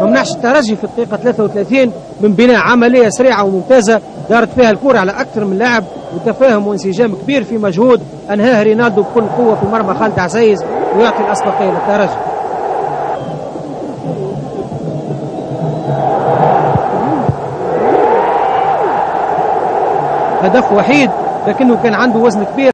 ما منعش الترجي في الدقيقة 33 من بناء عملية سريعة وممتازة دارت فيها الكرة على أكثر من لاعب وتفاهم وانسجام كبير في مجهود أنهاه رينالدو بكل قوة في مرمى خالد عزيز ويعطي الأسبقية للترجي هدف وحيد لكنه كان عنده وزن كبير.